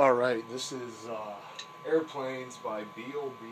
All right, this is uh, Airplanes by B.O.B.